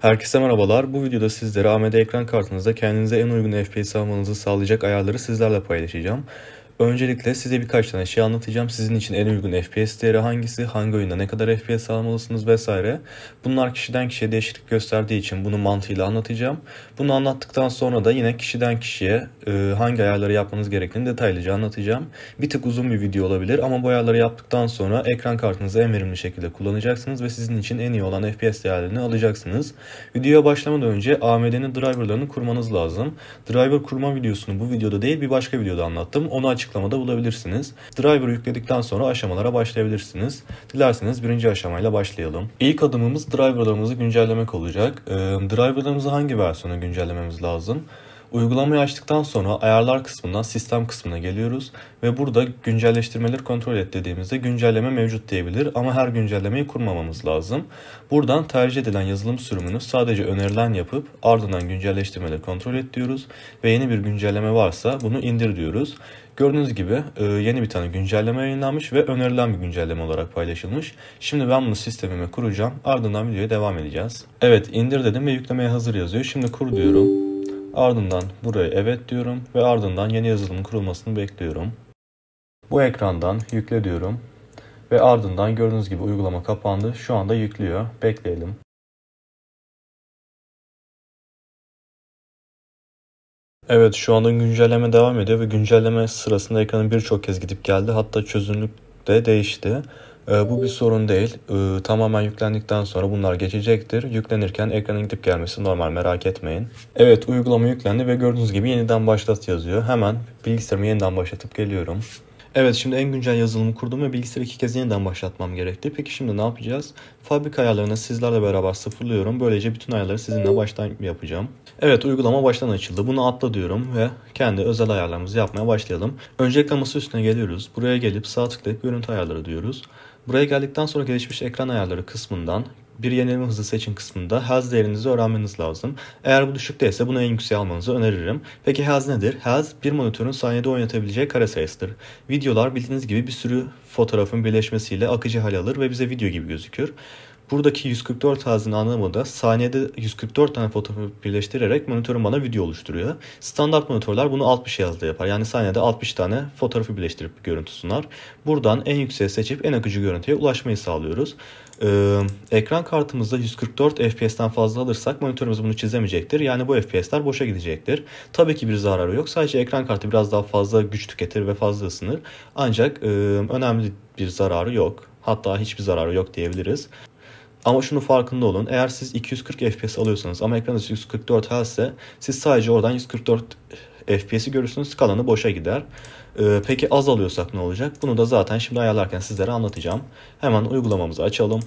Herkese merhabalar. Bu videoda sizlere AMD ekran kartınızda kendinize en uygun FPS almanızı sağlayacak ayarları sizlerle paylaşacağım. Öncelikle size birkaç tane şey anlatacağım. Sizin için en uygun FPS değeri hangisi, hangi oyunda ne kadar FPS almalısınız vesaire. Bunlar kişiden kişiye değişiklik gösterdiği için bunu mantığıyla anlatacağım. Bunu anlattıktan sonra da yine kişiden kişiye e, hangi ayarları yapmanız gerektiğini detaylıca anlatacağım. Bir tık uzun bir video olabilir ama bu ayarları yaptıktan sonra ekran kartınızı en verimli şekilde kullanacaksınız ve sizin için en iyi olan FPS değerlerini alacaksınız. Videoya başlamadan önce AMD'nin driverlarını kurmanız lazım. Driver kurma videosunu bu videoda değil bir başka videoda anlattım. Onu açık açıklamada bulabilirsiniz. Driver'ı yükledikten sonra aşamalara başlayabilirsiniz. Dilerseniz birinci aşamayla başlayalım. İlk adımımız driverlarımızı güncellemek olacak. Ee, driverlarımızı hangi versiyona güncellememiz lazım? Uygulamayı açtıktan sonra ayarlar kısmından sistem kısmına geliyoruz ve burada güncelleştirmeleri kontrol et dediğimizde güncelleme mevcut diyebilir ama her güncellemeyi kurmamamız lazım. Buradan tercih edilen yazılım sürümünü sadece önerilen yapıp ardından güncelleştirmeleri kontrol et diyoruz ve yeni bir güncelleme varsa bunu indir diyoruz. Gördüğünüz gibi e, yeni bir tane güncelleme yayınlanmış ve önerilen bir güncelleme olarak paylaşılmış. Şimdi ben bunu sistemime kuracağım. Ardından videoya devam edeceğiz. Evet indir dedim ve yüklemeye hazır yazıyor. Şimdi kur diyorum. Ardından buraya evet diyorum ve ardından yeni yazılımın kurulmasını bekliyorum. Bu ekrandan yükle diyorum. Ve ardından gördüğünüz gibi uygulama kapandı. Şu anda yüklüyor. Bekleyelim. Evet şu anda güncelleme devam ediyor ve güncelleme sırasında ekranın birçok kez gidip geldi. Hatta çözünürlük de değişti. Ee, bu bir sorun değil. Ee, tamamen yüklendikten sonra bunlar geçecektir. Yüklenirken ekranın gidip gelmesi normal merak etmeyin. Evet uygulama yüklendi ve gördüğünüz gibi yeniden başlat yazıyor. Hemen bilgisayarımı yeniden başlatıp geliyorum. Evet şimdi en güncel yazılımı kurdum ve bilgisayarı iki kez yeniden başlatmam gerekti. Peki şimdi ne yapacağız? Fabrika ayarlarını sizlerle beraber sıfırlıyorum. Böylece bütün ayarları sizinle baştan yapacağım. Evet uygulama baştan açıldı. Bunu atla diyorum ve kendi özel ayarlarımızı yapmaya başlayalım. Öncelikle masa üstüne geliyoruz. Buraya gelip sağ tıklayıp görüntü ayarları diyoruz. Buraya geldikten sonra gelişmiş ekran ayarları kısmından bir yenileme hızı seçin kısmında haz değerinizi öğrenmeniz lazım. Eğer bu düşük değilse bunu en yükseğe almanızı öneririm. Peki haz nedir? Haz bir monitörün saniyede oynatabileceği kare sayısıdır. Videolar bildiğiniz gibi bir sürü fotoğrafın birleşmesiyle akıcı hal alır ve bize video gibi gözükür. Buradaki 144 Hz'in anlamı da saniyede 144 tane fotoğrafı birleştirerek monitörün bana video oluşturuyor. Standart monitörler bunu 60 Hz'de yapar. Yani saniyede 60 tane fotoğrafı birleştirip bir görüntü sunar. Buradan en yükseğe seçip en akıcı görüntüye ulaşmayı sağlıyoruz. Ee, ekran kartımızda 144 FPS'ten fazla alırsak monitörümüz bunu çizemeyecektir. Yani bu FPS'ler boşa gidecektir. Tabii ki bir zararı yok. Sadece ekran kartı biraz daha fazla güç tüketir ve fazla ısınır. Ancak e, önemli bir zararı yok. Hatta hiçbir zararı yok diyebiliriz. Ama şunu farkında olun. Eğer siz 240 FPS alıyorsanız ama ekranınız 144 Hz ise siz sadece oradan 144 FPS'i görürsünüz. Kalanı boşa gider. Ee, peki az alıyorsak ne olacak? Bunu da zaten şimdi ayarlarken sizlere anlatacağım. Hemen uygulamamızı açalım.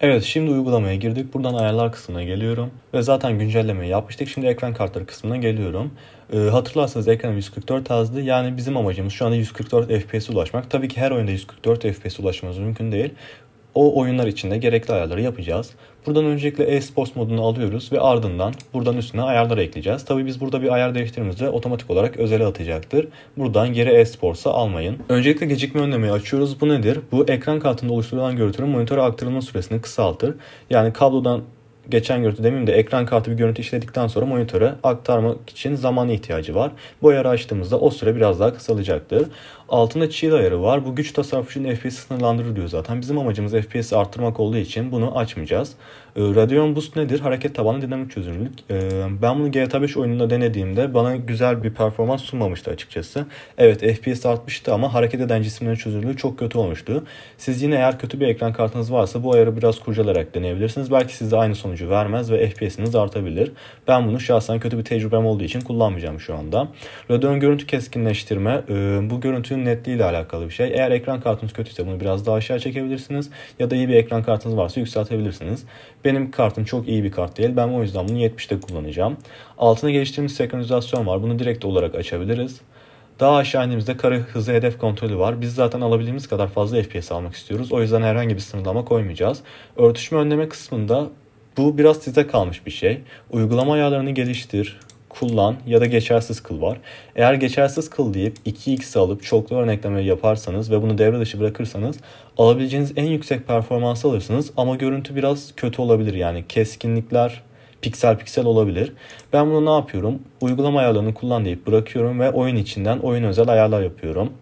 Evet şimdi uygulamaya girdik. Buradan ayarlar kısmına geliyorum. Ve zaten güncellemeyi yapmıştık. Şimdi ekran kartları kısmına geliyorum. Ee, hatırlarsanız ekran 144 Hz'dı. Yani bizim amacımız şu anda 144 FPS'e ulaşmak. Tabii ki her oyunda 144 FPS'e ulaşmamız mümkün değil o oyunlar içinde gerekli ayarları yapacağız. Buradan öncelikle e-sports modunu alıyoruz ve ardından buradan üstüne ayarları ekleyeceğiz. Tabii biz burada bir ayar değiştirdiğimizde otomatik olarak özele atacaktır. Buradan geri e-sports'a almayın. Öncelikle gecikme önlemeyi açıyoruz. Bu nedir? Bu ekran kartında oluşturulan görüntünün monitöre aktarılma süresini kısaltır. Yani kablodan geçen görüntü demeyeyim de ekran kartı bir görüntü işledikten sonra monitöre aktarmak için zamanı ihtiyacı var. Bu ayarı açtığımızda o süre biraz daha kısalacaktır. Altında chill ayarı var. Bu güç tasarrufu için FPS'i sınırlandırır diyor zaten. Bizim amacımız FPS'i arttırmak olduğu için bunu açmayacağız. Ee, Radeon Boost nedir? Hareket tabanlı dinamik çözünürlük. Ee, ben bunu GTA 5 oyununda denediğimde bana güzel bir performans sunmamıştı açıkçası. Evet FPS artmıştı ama hareket eden cisimlerin çözünürlüğü çok kötü olmuştu. Siz yine eğer kötü bir ekran kartınız varsa bu ayarı biraz kurcalayarak deneyebilirsiniz. Belki sizde aynı sonucu vermez ve FPS'iniz artabilir. Ben bunu şahsen kötü bir tecrübem olduğu için kullanmayacağım şu anda. Radeon görüntü keskinleştirme. E, bu görüntünün netliği ile alakalı bir şey. Eğer ekran kartınız kötüyse bunu biraz daha aşağı çekebilirsiniz. Ya da iyi bir ekran kartınız varsa yükseltebilirsiniz. Benim kartım çok iyi bir kart değil. Ben o yüzden bunu 70'te kullanacağım. Altına geliştirdiğimiz senkronizasyon var. Bunu direkt olarak açabiliriz. Daha aşağı indiğimizde kare hızı hedef kontrolü var. Biz zaten alabildiğimiz kadar fazla FPS almak istiyoruz. O yüzden herhangi bir sınırlama koymayacağız. Örtüşme önleme kısmında bu biraz size kalmış bir şey. Uygulama ayarlarını geliştir. Kullan ya da geçersiz kıl var. Eğer geçersiz kıl deyip 2x alıp çoklu örnekleme yaparsanız ve bunu devre dışı bırakırsanız alabileceğiniz en yüksek performansı alırsınız ama görüntü biraz kötü olabilir. Yani keskinlikler piksel piksel olabilir. Ben bunu ne yapıyorum? Uygulama ayarlarını kullan deyip bırakıyorum ve oyun içinden oyun özel ayarlar yapıyorum.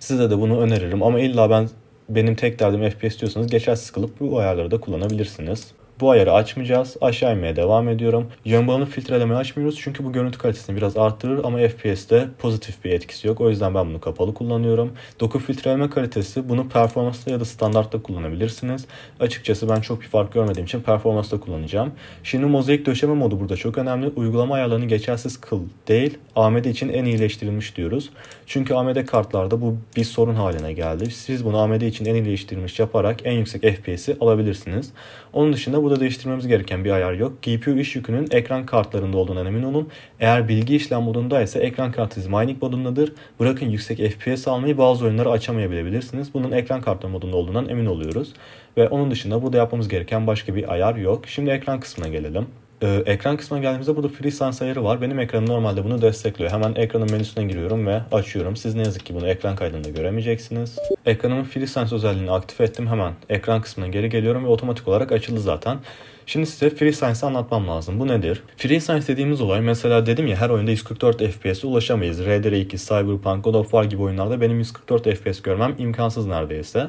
Size de bunu öneririm ama illa ben benim tek derdim FPS diyorsanız geçersiz kılıp bu ayarları da kullanabilirsiniz. Bu ayarı açmayacağız. Aşağı inmeye devam ediyorum. Yön bağımlı filtreleme açmıyoruz çünkü bu görüntü kalitesini biraz arttırır ama FPS'te pozitif bir etkisi yok. O yüzden ben bunu kapalı kullanıyorum. Doku filtreleme kalitesi bunu performansla ya da standartta kullanabilirsiniz. Açıkçası ben çok bir fark görmediğim için performansta kullanacağım. Şimdi mozaik döşeme modu burada çok önemli. Uygulama ayarlarını geçersiz kıl değil. AMD için en iyileştirilmiş diyoruz. Çünkü AMD kartlarda bu bir sorun haline geldi. Siz bunu AMD için en iyileştirilmiş yaparak en yüksek FPS'i alabilirsiniz. Onun dışında burada değiştirmemiz gereken bir ayar yok. GPU iş yükünün ekran kartlarında olduğundan emin olun. Eğer bilgi işlem modunda ise ekran kartınız mining modundadır. Bırakın yüksek FPS almayı bazı oyunları açamayabilebilirsiniz. Bunun ekran kartları modunda olduğundan emin oluyoruz. Ve onun dışında burada yapmamız gereken başka bir ayar yok. Şimdi ekran kısmına gelelim. Ee, ekran kısmına geldiğimizde burada FreeSense ayarı var. Benim ekranım normalde bunu destekliyor. Hemen ekranın menüsüne giriyorum ve açıyorum. Siz ne yazık ki bunu ekran kaydında göremeyeceksiniz. Ekranımın FreeSense özelliğini aktif ettim. Hemen ekran kısmına geri geliyorum ve otomatik olarak açıldı zaten. Şimdi size FreeSense'i anlatmam lazım. Bu nedir? FreeSense dediğimiz olay mesela dedim ya her oyunda 144 FPS'e ulaşamayız. RDR2, Cyberpunk, God of War gibi oyunlarda benim 144 FPS görmem imkansız neredeyse.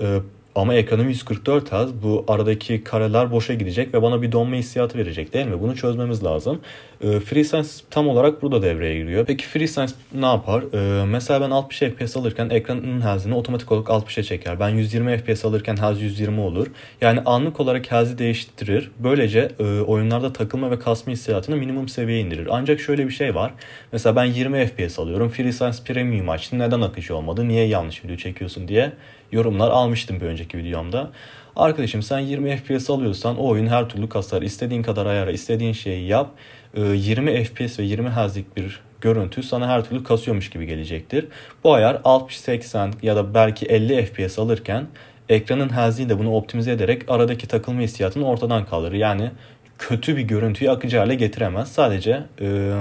Ee, ama ekranım 144 Hz. Bu aradaki kareler boşa gidecek ve bana bir donma hissiyatı verecek değil mi? Bunu çözmemiz lazım. E, FreeSense tam olarak burada devreye giriyor. Peki FreeSense ne yapar? E, mesela ben 60 FPS alırken ekranın Hz'ini otomatik olarak 60'a çeker. Ben 120 FPS alırken Hz 120 olur. Yani anlık olarak Hz'i değiştirir. Böylece e, oyunlarda takılma ve kasma hissiyatını minimum seviyeye indirir. Ancak şöyle bir şey var. Mesela ben 20 FPS alıyorum. FreeSense Premium açtım. Neden akıcı olmadı? Niye yanlış video çekiyorsun diye yorumlar almıştım bir önceki videomda. Arkadaşım sen 20 FPS alıyorsan o oyun her türlü kasar. İstediğin kadar ayara, istediğin şeyi yap. 20 ee, FPS ve 20 Hz'lik bir görüntü sana her türlü kasıyormuş gibi gelecektir. Bu ayar 60-80 ya da belki 50 FPS alırken ekranın Hz'ini de bunu optimize ederek aradaki takılma hissiyatını ortadan kaldırır. Yani kötü bir görüntüyü akıcı hale getiremez. Sadece e,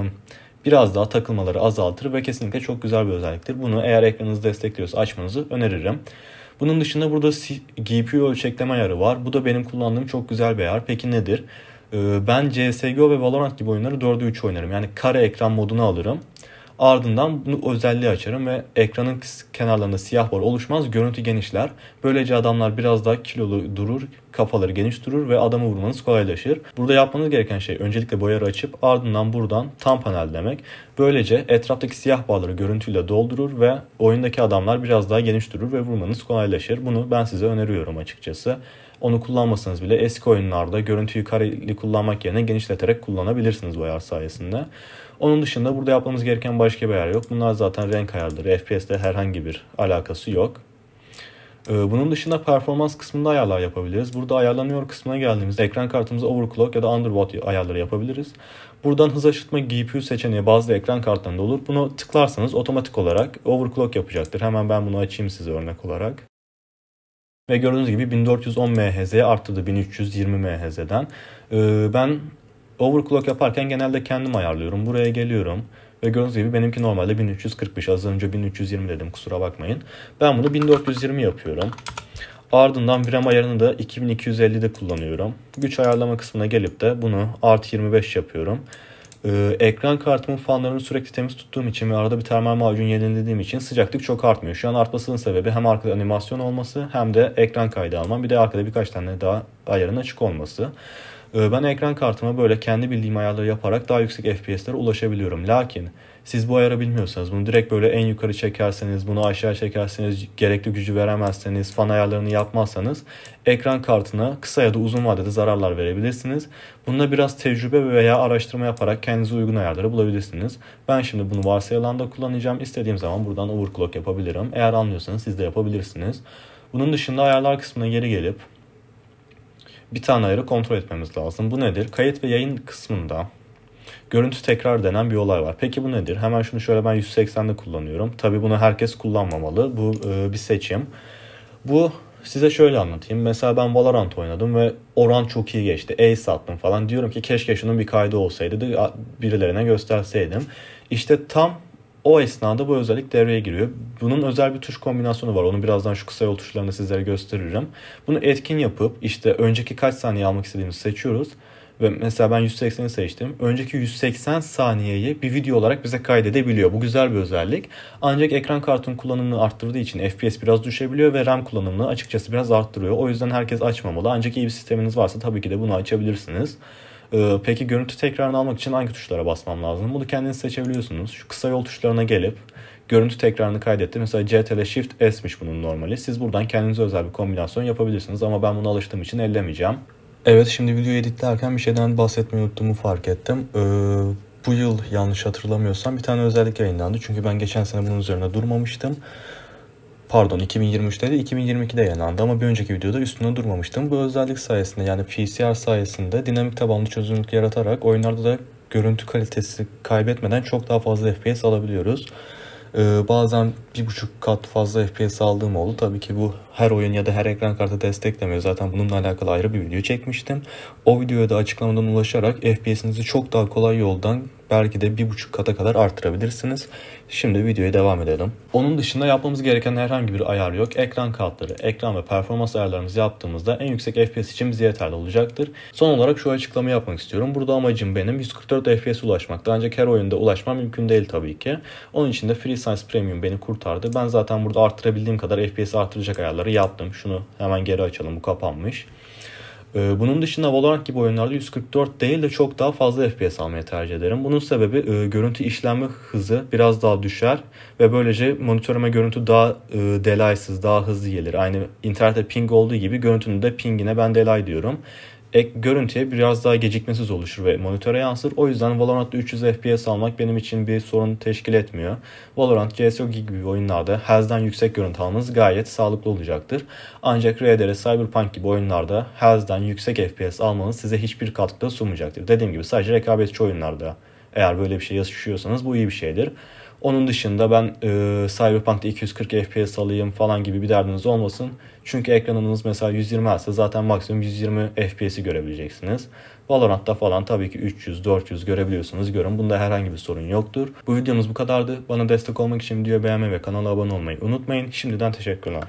biraz daha takılmaları azaltır ve kesinlikle çok güzel bir özelliktir. Bunu eğer ekranınız destekliyorsa açmanızı öneririm. Bunun dışında burada GPU ölçekleme ayarı var. Bu da benim kullandığım çok güzel bir ayar. Peki nedir? Ee, ben CSGO ve Valorant gibi oyunları 4'e 3 oynarım. Yani kare ekran modunu alırım. Ardından bunu özelliği açarım ve ekranın kenarlarında siyah bar oluşmaz, görüntü genişler. Böylece adamlar biraz daha kilolu durur, kafaları geniş durur ve adamı vurmanız kolaylaşır. Burada yapmanız gereken şey öncelikle boyarı açıp ardından buradan tam panel demek. Böylece etraftaki siyah barları görüntüyle doldurur ve oyundaki adamlar biraz daha geniş durur ve vurmanız kolaylaşır. Bunu ben size öneriyorum açıkçası. Onu kullanmasanız bile eski oyunlarda görüntüyü kareli kullanmak yerine genişleterek kullanabilirsiniz bu ayar sayesinde. Onun dışında burada yapmamız gereken başka bir ayar yok. Bunlar zaten renk ayarları. FPS'te herhangi bir alakası yok. Ee, bunun dışında performans kısmında ayarlar yapabiliriz. Burada ayarlanıyor kısmına geldiğimizde ekran kartımıza overclock ya da underwatt ayarları yapabiliriz. Buradan hız aşırtma GPU seçeneği bazı ekran kartlarında olur. Bunu tıklarsanız otomatik olarak overclock yapacaktır. Hemen ben bunu açayım size örnek olarak. Ve gördüğünüz gibi 1410 MHz'ye arttırdı 1320 MHz'den. Ee, ben overclock yaparken genelde kendim ayarlıyorum. Buraya geliyorum. Ve gördüğünüz gibi benimki normalde 1345. Az önce 1320 dedim kusura bakmayın. Ben bunu 1420 yapıyorum. Ardından VRAM ayarını da 2250'de kullanıyorum. Güç ayarlama kısmına gelip de bunu artı 25 yapıyorum. Ee, ekran kartımın fanlarını sürekli temiz tuttuğum için ve arada bir termal macun yenilediğim için sıcaklık çok artmıyor. Şu an artmasının sebebi hem arkada animasyon olması hem de ekran kaydı almam. Bir de arkada birkaç tane daha ayarın açık olması. Ee, ben ekran kartıma böyle kendi bildiğim ayarları yaparak daha yüksek FPS'lere ulaşabiliyorum. Lakin siz bu ayarı bilmiyorsanız bunu direkt böyle en yukarı çekerseniz, bunu aşağı çekerseniz, gerekli gücü veremezseniz, fan ayarlarını yapmazsanız ekran kartına kısa ya da uzun vadede zararlar verebilirsiniz. Bunda biraz tecrübe veya araştırma yaparak kendinize uygun ayarları bulabilirsiniz. Ben şimdi bunu varsayılanda kullanacağım. İstediğim zaman buradan overclock yapabilirim. Eğer anlıyorsanız siz de yapabilirsiniz. Bunun dışında ayarlar kısmına geri gelip bir tane ayarı kontrol etmemiz lazım. Bu nedir? Kayıt ve yayın kısmında görüntü tekrar denen bir olay var. Peki bu nedir? Hemen şunu şöyle ben 180'de kullanıyorum. Tabii bunu herkes kullanmamalı. Bu e, bir seçim. Bu Size şöyle anlatayım. Mesela ben Valorant oynadım ve oran çok iyi geçti. Ace attım falan. Diyorum ki keşke şunun bir kaydı olsaydı da birilerine gösterseydim. İşte tam o esnada bu özellik devreye giriyor. Bunun özel bir tuş kombinasyonu var. Onu birazdan şu kısa yol tuşlarını sizlere gösteririm. Bunu etkin yapıp işte önceki kaç saniye almak istediğimizi seçiyoruz. Ve mesela ben 180'i seçtim. Önceki 180 saniyeyi bir video olarak bize kaydedebiliyor. Bu güzel bir özellik. Ancak ekran kartının kullanımını arttırdığı için FPS biraz düşebiliyor ve RAM kullanımını açıkçası biraz arttırıyor. O yüzden herkes açmamalı. Ancak iyi bir sisteminiz varsa tabii ki de bunu açabilirsiniz. Ee, peki görüntü tekrarını almak için hangi tuşlara basmam lazım? Bunu kendiniz seçebiliyorsunuz. Şu kısa yol tuşlarına gelip görüntü tekrarını kaydetti. Mesela CTRL Shift S'miş bunun normali. Siz buradan kendinize özel bir kombinasyon yapabilirsiniz ama ben bunu alıştığım için ellemeyeceğim. Evet şimdi videoyu editlerken bir şeyden bahsetmeyi unuttuğumu fark ettim. Ee, bu yıl yanlış hatırlamıyorsam bir tane özellik yayınlandı. Çünkü ben geçen sene bunun üzerine durmamıştım. Pardon 2023'te de 2022'de yayınlandı ama bir önceki videoda üstüne durmamıştım. Bu özellik sayesinde yani PCR sayesinde dinamik tabanlı çözünürlük yaratarak oyunlarda da görüntü kalitesi kaybetmeden çok daha fazla FPS alabiliyoruz. Ee, bazen bir buçuk kat fazla FPS aldığım oldu. Tabii ki bu her oyun ya da her ekran kartı desteklemiyor. Zaten bununla alakalı ayrı bir video çekmiştim. O videoya da açıklamadan ulaşarak FPS'inizi çok daha kolay yoldan belki de bir buçuk kata kadar arttırabilirsiniz. Şimdi videoya devam edelim. Onun dışında yapmamız gereken herhangi bir ayar yok. Ekran kartları, ekran ve performans ayarlarımızı yaptığımızda en yüksek FPS için bize yeterli olacaktır. Son olarak şu açıklamayı yapmak istiyorum. Burada amacım benim 144 FPS ulaşmakta. Ancak her oyunda ulaşmam mümkün değil tabii ki. Onun için de FreeSense Premium beni kurtardı. Ben zaten burada arttırabildiğim kadar FPS arttıracak ayarları yaptım. Şunu hemen geri açalım. Bu kapanmış. Ee, bunun dışında Valorant gibi oyunlarda 144 değil de çok daha fazla FPS almayı tercih ederim. Bunun sebebi e, görüntü işlenme hızı biraz daha düşer ve böylece monitörüme görüntü daha e, delaysız, daha hızlı gelir. Aynı internette ping olduğu gibi görüntünün de pingine ben delay diyorum ek görüntüye biraz daha gecikmesiz oluşur ve monitöre yansır. O yüzden Valorant'ta 300 FPS almak benim için bir sorun teşkil etmiyor. Valorant, CSGO gibi oyunlarda Hell'den yüksek görüntü almanız gayet sağlıklı olacaktır. Ancak RDR, Cyberpunk gibi oyunlarda Hell'den yüksek FPS almanız size hiçbir katkıda sunmayacaktır. Dediğim gibi sadece rekabetçi oyunlarda eğer böyle bir şey yaşıyorsanız bu iyi bir şeydir. Onun dışında ben e, Cyberpunk'ta 240 FPS alayım falan gibi bir derdiniz olmasın. Çünkü ekranınız mesela 120 ise zaten maksimum 120 FPS'i görebileceksiniz. Valorant'ta falan tabii ki 300-400 görebiliyorsunuz. Görün bunda herhangi bir sorun yoktur. Bu videomuz bu kadardı. Bana destek olmak için videoyu beğenmeyi ve kanala abone olmayı unutmayın. Şimdiden teşekkürler.